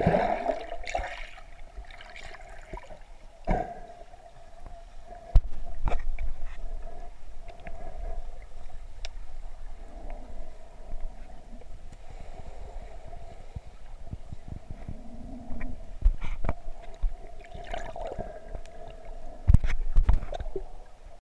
Yeah.